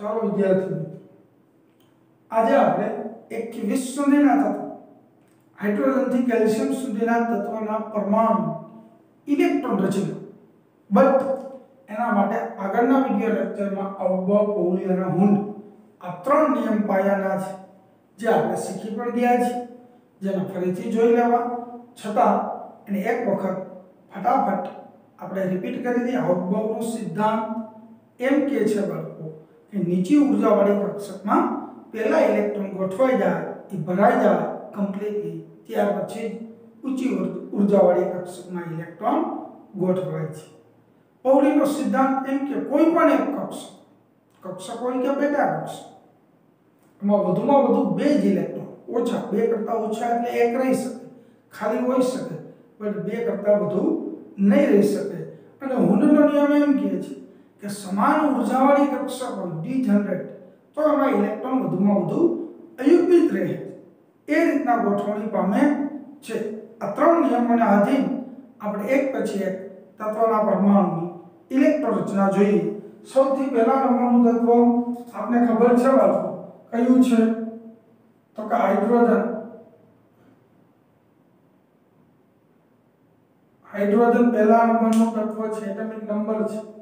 ચાલો વિદ્યાર્થી આજે આપણે એક થી વીસ સુધીના તત્વો, હાઇડ્રોજનથી કેલ્શિયમ સુધીના તત્વોના પરમાણુ, ઇલેક્ટ્રોન રચના બટ એના માટે આગળના વિડિયો લેક્ચરમાં અવબવ પૌલી અને હુંડ, આ ત્રણ નિયમ પાયાના છે, જે આપણે શીખી પણ ગયા છે જેને ફરીથી જોઈ લેવા. છતાં, એને એક વખત ફટાફટ આપણે રિપીટ કરી દઈએ. અવબવનો સિદ્ધાંત એમ કે છે બાળકો કે નીચી ઉર્જાવાળી કક્ષકમાં પહેલા ઇલેક્ટ્રોન ગોઠવાઈ જાય, એ ભરાઈ જાય કમ્પ્લીટલી ત્યાર પછી ઊંચી ઉર્જાવાળી કક્ષકમાં ઇલેક્ટ્રોન ગોઠવાય છે. પૌલીનો સિદ્ધાંત એમ કે કોઈ પણ એક કક્ષક કક્ષક હોય કે પેટા કક્ષક, એમાં વધુમાં વધુ બે જ ઇલેક્ટ્રોન ઓછા બે કરતાં ઓછા એટલે એક રહી શકે, ખાલી હોઈ શકે, પણ બે કરતાં વધુ નહીં રહી શકે. અને હુંડનો નિયમ એમ કહે છે કે સમાન ઉર્જાવાળી કક્ષક ડીજનરેટ તો એમાં ઇલેક્ટ્રોન વધુમાં વધુ અયુગ્મિત રહે. એ રીતના ગોઠવણી પામે છે. આ ત્રણ નિયમોને આધીન આપણે એક પછી એક તત્વના પરમાણુની ઇલેક્ટ્રોન રચના જોઈએ. સૌથી પહેલા નંબરનું તત્વ આપને ખબર છે બાળકો. કયું છે? તો કે હાઇડ્રોજન. હાઇડ્રોજન પહેલા નંબરનું તત્વ છે એટમિક નંબર છે.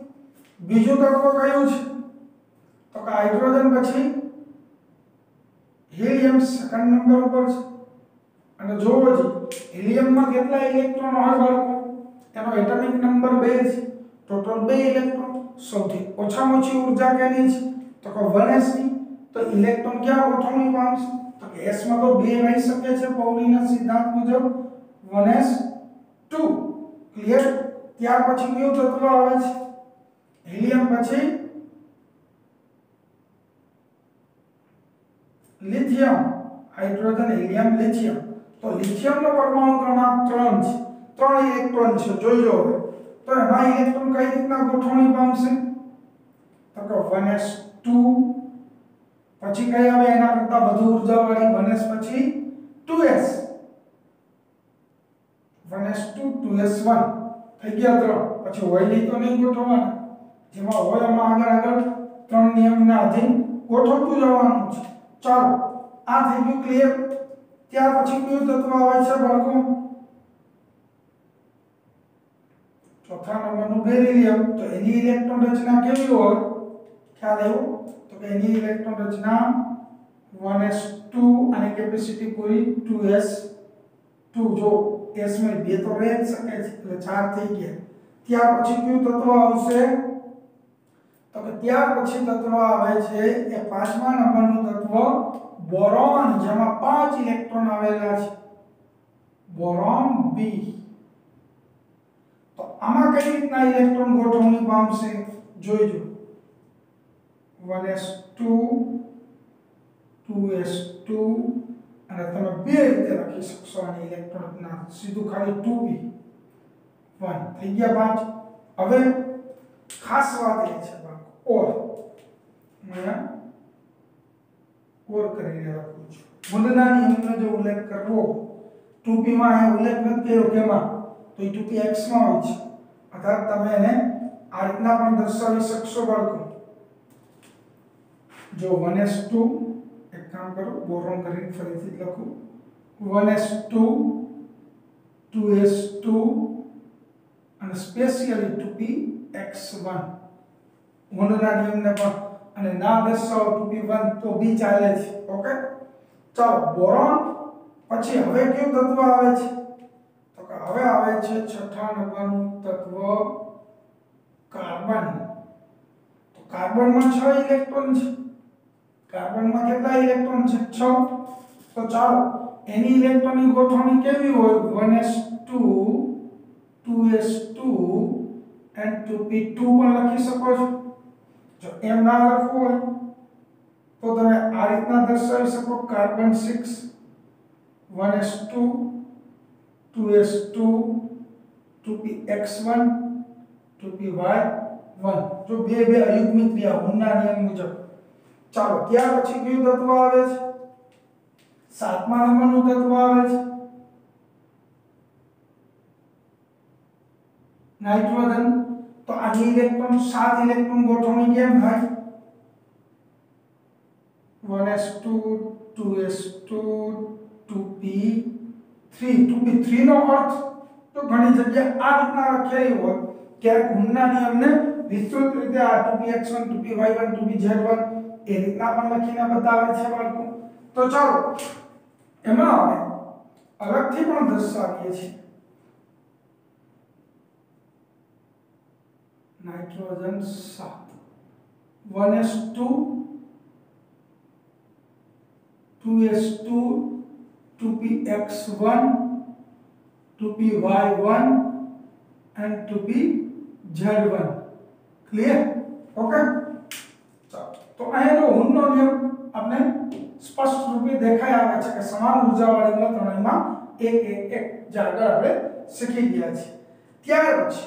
બીજું તત્વ કયું છે તો કે હાઇડ્રોજન પછી હિલિયમ સેકન્ડ નંબર ઉપર છે અને જોવો છે હિલિયમમાં કેટલા ઇલેક્ટ્રોન હોય બાળકો એનો એટમિક નંબર 2 છે ટોટલ 2 ઇલેક્ટ્રોન સૌથી ઓછામાં ઓછી ઉર્જા કેની છે તો કે 1s ની તો ઇલેક્ટ્રોન ક્યાં ગોઠવણી પામશે તો કે s માં તો 2 રહી શકે છે પૌલીના સિદ્ધાંત મુજબ 1s 2 ક્લિયર ત્યાર પછી કયું તત્વ આવે છે હિલિયમ પછી લિથિયમ, હાઇડ્રોજન, હિલિયમ, લિથિયમ. તો લિથિયમનો પરમાણુ ક્રમાંક 3 છે. 3 ઇલેક્ટ્રોન છે જોઈજો હવે. તો એમાં ઇલેક્ટ્રોન કઈ રીતના ગોઠવણી પામશે? તો કે 1s2 પછી કઈ આવે એના કરતા વધુ ઉર્જાવાળી? 1s પછી 2s 1s2 2s1 થઈ ગયા ત્રણ. પછી હોય તો નહીં ગોઠવવાના. જેમાં હોય એમાં આગળ આગળ ત્રણ નિયમના આધીન ગોઠવતું જવાનું છે ચાલો આ થઈ ગયું ક્લિયર ત્યાર પછી કયું તત્વ આવે છે બાળકો ચોથા નંબરનું બેરિલિયમ તો એની ઇલેક્ટ્રોન રચના કેવી હોય ખ્યાલ આવ્યો તો કે એની ઇલેક્ટ્રોન રચના 1s2 અને કેપેસિટી પૂરી 2s2 જો s માં બે તો રહી જ શકે છે એટલે ચાર થઈ ગયા ત્યાર પછી કયું તત્વ આવશે તો કે ત્યાર પછી તત્વ આવે છે એ પાંચમા નંબરનું તત્વ બોરોન, જેમાં પાંચ ઇલેક્ટ્રોન આવેલા છે. બોરોન બી તો આમાં કઈ રીતના ઇલેક્ટ્રોન ગોઠવણી પામશે જોઈજો 1s2 2s2 અને તમે બે રીતે લખી શકશો આની ઇલેક્ટ્રોનના સીધું ખાલી 2p 1 થઈ ગયા પાંચ. હવે ખાસ વાત એ છે બાળકો ઓર અહીંયા ઓર કરીને લખું છું મુંડના નિયમનો જો ઉલ્લેખ કરવો 2p માં અહીંયા ઉલ્લેખ નથી કર્યો કેમાં તો એ 2p x માં હોય છે અર્થાત તમે એને આ રીતના પણ દર્શાવી શકશો બાળકો જો 1s2 એક કામ કરો બોરોન કરીને ફરીથી લખું 1s2 2s2 અને સ્પેશિયલી 2p x1 મોનોના નિયમને પણ. અને ના દર્શાવો 2p1 તો બી ચાલે છે. ઓકે ચાલો, બોરોન પછી હવે કયું તત્વ આવે છે? તો કે હવે આવે છે છઠ્ઠા નંબરનું તત્વ કાર્બન. તો કાર્બનમાં 6 ઇલેક્ટ્રોન છે. કાર્બનમાં કેટલા ઇલેક્ટ્રોન છે? 6 તો ચાલો, એની ઇલેક્ટ્રોનની ગોઠવણી કેવી હોય? 1s2 2s2 પી 2p2 પણ લખી શકો છો. જો એમ ના લખવું હોય તો તમે આ રીતના દર્શાવી શકો carbon 6 1s2 2s2 2px1 2py1 જો બે બે અયુગ્મિક ક્રિયા હુનના નિયમ મુજબ ચાલો ત્યાર પછી કયું તત્વ આવે છે સાતમા નંબરનું તત્વ આવે છે નાઇટ્રોજન તો આની ઇલેક્ટ્રોન સાત ઇલેક્ટ્રોન ગોઠવણી કેમ થાય? 1s2 2s2 2p3 2p3 નો અર્થ તો ઘણી જગ્યાએ આ રીતના લખેલી હોય. ક્યારેક હુનના નિયમને વિસ્તૃત રીતે આ 2px1 2py1 2pz1 એ રીતના પણ લખીને બતાવે છે બાળકો. તો ચાલો, એમાં આપણે અલગથી પણ દર્શાવીએ છીએ. नाइट्रोजन सात one S two two S two two P X one two P Y one and two P Z one clear okay તો અહીંનો હુનનો નિયમ આપણે સ્પષ્ટ રૂપે દેખાઈ આવે છે કે સમાન ઉર્જાવાળી ત્રણેયમાં એક એક એક જે આગળ આપણે શીખી ગયા છીએ ત્યાર પછી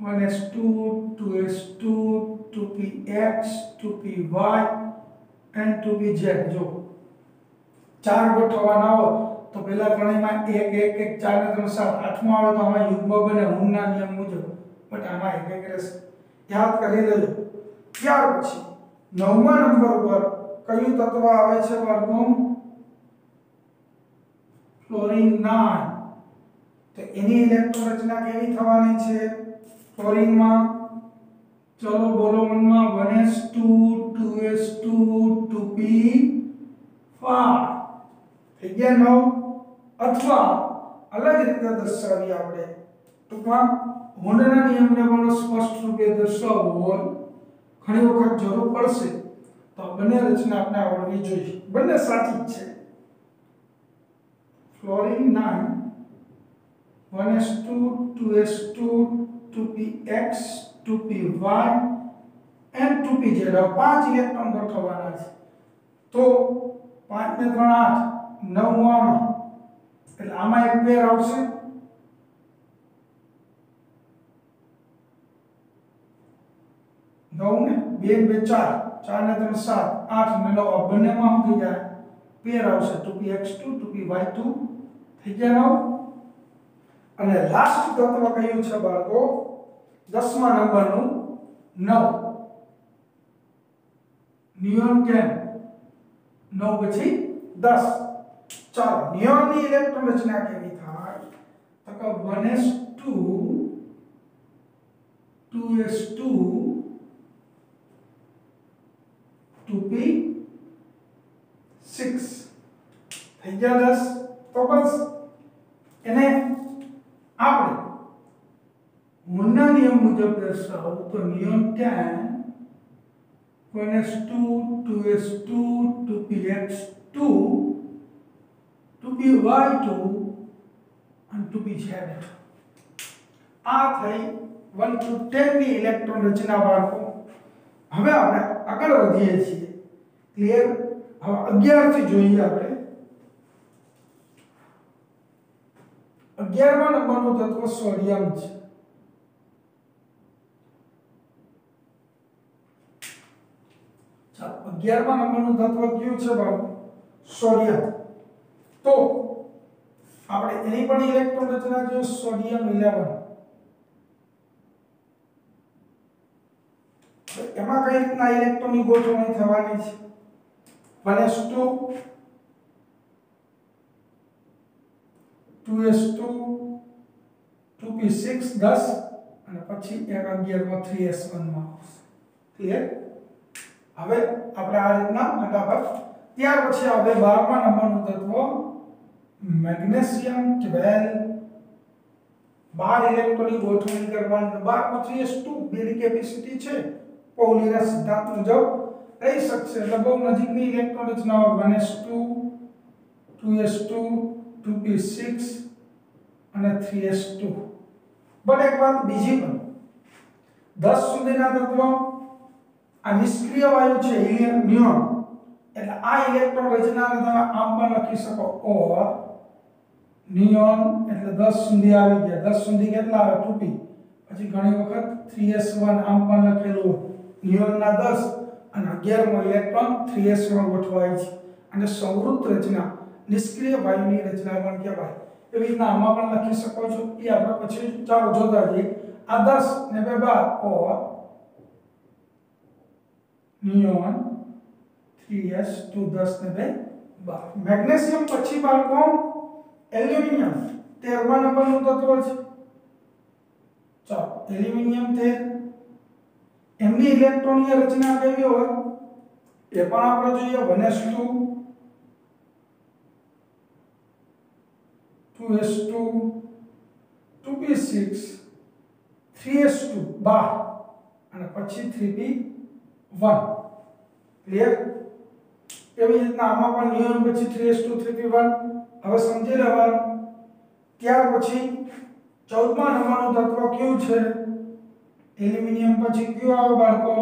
1s2, 2s2, 2px, 2py and 2pz જો ચાર ગોઠવવાના હોય તો પહેલા ત્રણેયમાં એક એક એક ચાર ને ત્રણ સાત. આઠમો આવે તો આમાં યુગ્મ બને હુંના નિયમ મુજબ. બટ આમાં એક એક રહેશે. યાદ કરી લેજો. ત્યાર પછી નવમા નંબર પર કયું તત્વ આવે છે બાળકો ફ્લોરિન 9 તો એની ઇલેક્ટ્રોન રચના કેવી થવાની છે? ફ્લોરિનમાં ચલો બોલો મનમાં 1s2 2s2 2p5 થઈ ગયા નવ, અથવા અલગ રીતે દર્શાવી આપણે. ટૂંકમાં હોન્ડના નિયમને પણ સ્પષ્ટ રૂપે દર્શાવવો હોય. ઘણી વખત જરૂર પડશે, તો બંને રચના આપણે આવડવી જોઈએ. બંને સાચી જ છે. Fluorine 9 1s2 2s2 2px 2py and 2pz પાંચ ઇલેક્ટ્રોન ગોઠવવાના છે તો 5 ને 3 8 નવમાં એટલે આમાં એક પેર આવશે નવ ને બે બે ચાર ચાર ને ત્રણ સાત આઠ ને નવ આ બંનેમાં શું થઈ જાય પેર આવશે 2px2 2py2 થઈ ગયા નવ અને લાસ્ટ તત્વ કયું છે બાળકો દસમા નંબરનું નવ નિયોન કેમ નવ પછી દસ ચાલો નિયોનની ઇલેક્ટ્રોન રચના કેવી થાય તો કે 1s2 2s2 2p6 થઈ ગયા દસ તો બસ એને આપણે મૂળના નિયમ મુજબ દર્શાવો તો નિયમ 10 1s2 2s2 2px2 2py2 અને 2pz આ થઈ 1 to 10 ની ઇલેક્ટ્રોન રચના બાળકો હવે આપણે આગળ વધીએ છીએ ક્લિયર હવે 11 થી જોઈએ આપણે 11મા નંબરનું તત્વ સોડિયમ છે. અગિયારમા 11મા નંબરનું તત્વ કયું છે બાબુ સોડિયમ. તો આપણે એની પણ ઇલેક્ટ્રોન રચના જોઈએ સોડિયમ 11 એમાં કઈ રીતના ઇલેક્ટ્રોનની ગોઠવણી થવાની છે? 1s2 2s2 2p6 10 અને પછી એક 11 માં 3s1 માં આવશે ક્લિયર હવે આપણે આ રીતના ફટાફટ ત્યાર પછી આવે 12મા નંબરનું તત્વ મેગ્નેશિયમ 12 બાર ઇલેક્ટ્રોનની ગોઠવણી કરવાની 12 પછી S2 બેની કેપેસિટી છે પૌલીના સિદ્ધાંત મુજબ રહી શકશે એટલે બહુ નજીકની ઇલેક્ટ્રોન રચના 1s2 2s2 2p6 અને 3s2 બટ એક વાત બીજી પણ. 10 સુધીના તત્વો, આ નિષ્ક્રિય વાયુ છે, હિલિયમ નિયોન એટલે આ ઇલેક્ટ્રોન રચનાને તમે આમ પણ લખી શકો. ઓર નિયોન એટલે 10 સુધી આવી ગયા. 10 સુધી કેટલા આવે? 2p પછી ઘણી વખત 3s1 આમ પણ લખેલું. નિયોનના 10 અને 11મો ઇલેક્ટ્રોન 3s1 ગોઠવાય છે. અને સંવૃત રચના નિષ્ક્રિય વાયુની રચના પણ કહેવાય એવી રીતના આમાં પણ લખી શકો છો એ આપણે પછી ચાલો જોતા જઈએ આ 10 ને બે 12 ઓર નિયોન 3s 2 10 ને બે 12 મેગ્નેશિયમ પછી બાળકો એલ્યુમિનિયમ 13મા નંબરનું તત્વ છે ચાલો એલ્યુમિનિયમ 13 એમની ઇલેક્ટ્રોનીય રચના કેવી હોય એ પણ આપણે જોઈએ 1s2 2s2 2p6 3s2 12 અને પછી 3p1 ક્લિયર એવી રીતના આમાં પણ નિયમ પછી 3s2 3p1 હવે સમજી લેવાનું. ત્યાર પછી 14મા નંબરનું તત્વ કયું છે? એલ્યુમિનિયમ પછી કયું આવે બાળકો?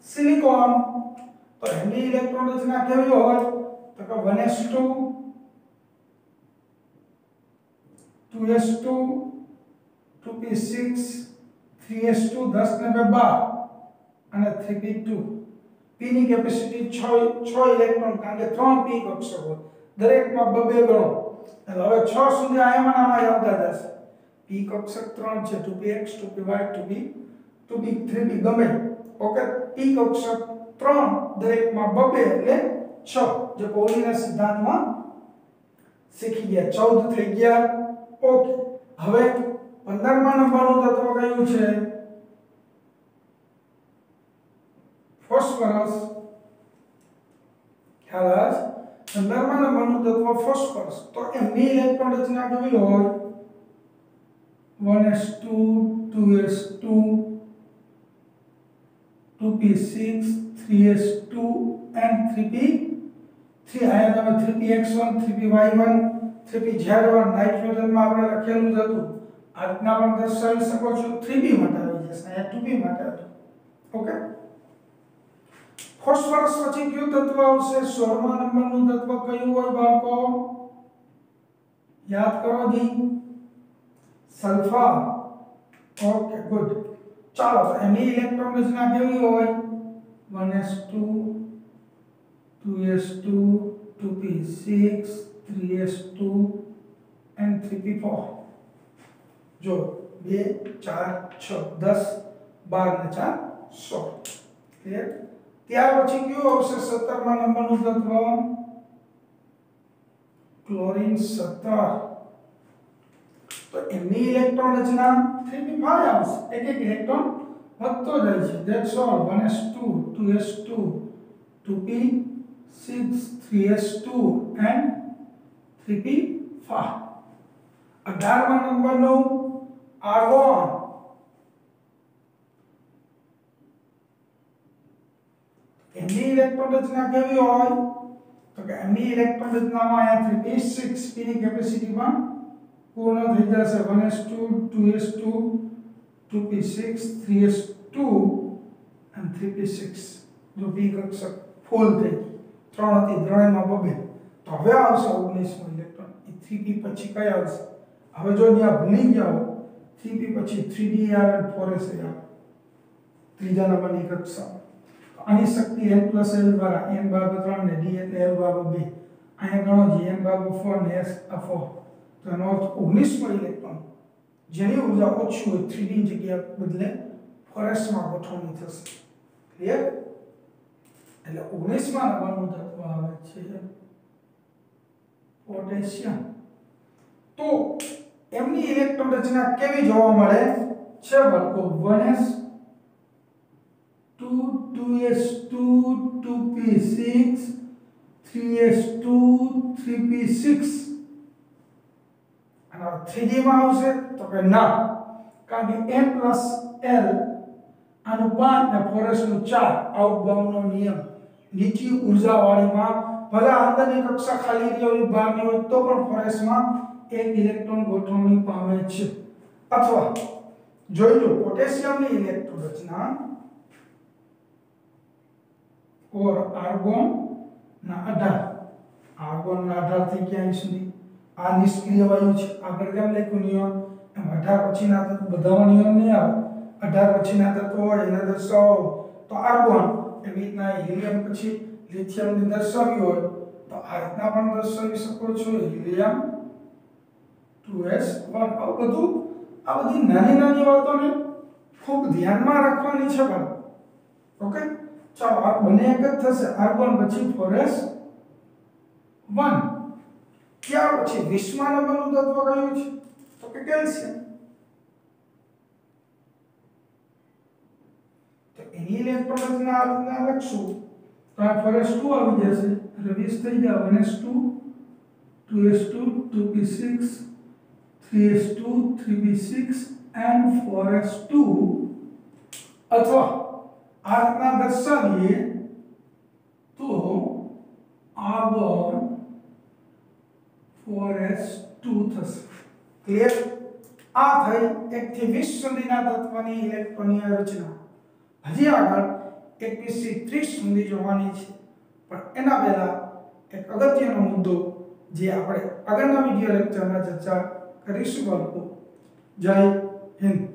સિલિકોન. તો એની ઇલેક્ટ્રોન રચના કેવી હોય? તો કે 1s2 2s2 2p6 3s2 10 ને બે 12 અને 3p2 p ની કેપેસિટી 6 6 ઇલેક્ટ્રોન કારણ કે 3 p કક્ષક હોય દરેકમાં બબે ગણો એટલે હવે 6 સુધી આયમનામાં આવતા જશે p કક્ષક 3 છે 2px 2py 2p 2p 3p ગમે ઓકે p કક્ષક 3 દરેકમાં બબે એટલે 6 જે પોલીના સિદ્ધાંતમાં શીખી ગયા 14 થઈ ગયા ઓકે હવે 15મા નંબરનું તત્વ કયું છે ફોસ્ફરસ ખ્યાલ આવે પંદરમા નંબરનું તત્વ ફોસ્ફરસ તો એમની ઇલેક્ટ્રોન રચના કેવી હોય 1s2 2s2 2p6 3s2 and 3p 3 આયા તમે 3px1 3py1 3pz1 નાઇટ્રોજનમાં આપણે લખેલું જ હતું આ રીતના પણ દર્શાવી શકો છો 3p માટે આવી જશે અહીંયા 2p માટે હતું ઓકે ફોસ્ફરસ પછી કયું તત્વ આવશે 16મા નંબરનું તત્વ કયું હોય બાળકો યાદ કરો જી સલ્ફર ઓકે ગુડ ચાલો તો એની ઇલેક્ટ્રોન રચના કેવી હોય 1s2 2s2 2p6 3s2 and 3p4 જો 2 4 6 10 12 ને 4 16 ક્લિયર ત્યાર પછી કયું આવશે 17મા નંબરનું તત્વ ક્લોરીન 17 તો એની ઇલેક્ટ્રોન રચના 3p5 આવશે એક એક ઇલેક્ટ્રોન વધતો જાય છે that's all 1s2 2s2 2p6 3s2 and 3p5 18મા નંબરનું આર્ગોન એમની ઇલેક્ટ્રોન રચના કેવી હોય તો કે એમની ઇલેક્ટ્રોન રચનામાં અહીંયા 3p6 p ની કેપેસિટી પણ પૂર્ણ થઈ જશે 1s2 2s2 2p6 3s2 and 3p6 જો p કક્ષક ફૂલ થઈ ત્રણ હતી ત્રણેયમાં બબે તો હવે આવશે 19મો ઇલેક્ટ્રોન એ 3p પછી કઈ આવશે હવે જો ત્યાં ભૂલી ગયા હો 3p પછી 3d આવે 4s આવે ત્રીજા નંબરની કક્ષા આની શક્તિ n l દ્વારા n બરાબર 3 ને d એટલે l બરાબર 2 અહીંયા ગણો g n બરાબર 4 ને s આ 4 તો એનો અર્થ 19 ઇલેક્ટ્રોન જેની ઉર્જા ઓછી હોય 3d ની જગ્યા બદલે 4s માં ગોઠવણી થશે ક્લિયર એટલે 19 માં નંબરનું તત્વ આવે છે પોટેશિયમ તો એમની ઇલેક્ટ્રોન રચના કેવી જોવા મળે છે બાળકો 1s 2 2s2 2p6 3s2 3p6 અને 3d માં આવશે તો કે ના કારણ કે n l આનું 5 ને ફોરસ નું 4 આઉટબાઉન્ડ નો નિયમ નીચી ઉર્જા વાળીમાં ભલે અંદરની કક્ષા ખાલી રહી હોય બહારની હોય તો પણ ફોરેસમાં એક ઇલેક્ટ્રોન ગોઠવણી પામે છે અથવા જોઈ લો પોટેશિયમની ઇલેક્ટ્રોન રચના ઓર આર્ગોન ના આધાર આર્ગોન ના આધાર થી ક્યાં સુધી આ નિષ્ક્રિય વાયુ છે આગળ કેમ લખ્યું નિયમ એમ અઢાર પછીના તત્વો બધામાં નિયમ નહીં આવે અઢાર પછીના તત્વો હોય એને દર્શાવો તો આર્ગોન એવી રીતના હિલિયમ પછી લિથિયમ ને દર્શાવ્યું હોય તો આ રીતના પણ દર્શાવી શકો છો. હિલિયમ 2s1 આ બધું, આ બધી નાની નાની વાતોને ખૂબ ધ્યાનમાં રાખવાની છે પણ. ઓકે? ચાલો, આ બંને એક જ થશે. આર્ગોન પછી ફોરેસ 1 ત્યાર પછી વિશ્વમાં નંબરનું તત્વ કયું છે? તો કે કેલ્શિયમ. તો એની ઇલેક્ટ્રોન રચના લખશું. તો આ ફોરેસ 2 આવી જશે એટલે 20 થઈ જાય 1s2 2s2 2p6 3s2 3p6 and 4s2 અથવા આ રીતના દર્શાવીએ તો આર્ગોન 4s2 થશે ક્લિયર આ થઈ 1 થી 20 સુધીના તત્વની ઇલેક્ટ્રોનીય રચના હજી આગળ 21 થી 30 સુધી જોવાની છે. પણ એના પહેલા એક અગત્યનો મુદ્દો જે આપણે આગળના વીડિયો લેક્ચરમાં ચર્ચા કરીશું બાળકો. જય હિન્દ.